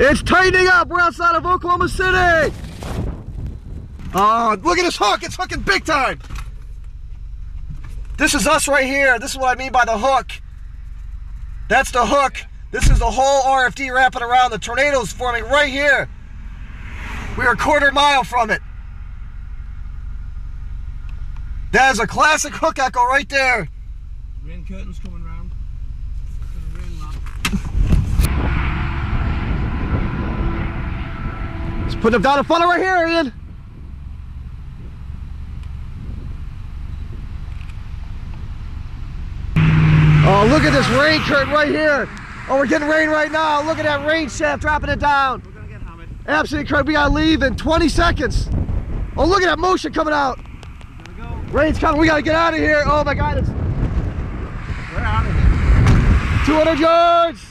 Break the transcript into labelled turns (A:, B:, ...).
A: It's tightening up. We're outside of Oklahoma City. Oh, look at this hook. It's hooking big time. This is us right here. This is what I mean by the hook. That's the hook. This is the whole RFD wrapping around. The tornado's forming right here. We're a quarter mile from it. That is a classic hook echo right there.
B: Rain curtains coming round. Gonna rain lap.
A: Let's put them down in front of right here, Ian. Oh, look at this rain curtain right here. Oh, we're getting rain right now. Look at that rain shaft dropping it down.
B: We're gonna get hammered.
A: Absolutely incredible. We gotta leave in 20 seconds. Oh, look at that motion coming out.
B: Go.
A: Rain's coming. We gotta get out of here. Oh my God, it's
B: We're out of here.
A: 200 yards.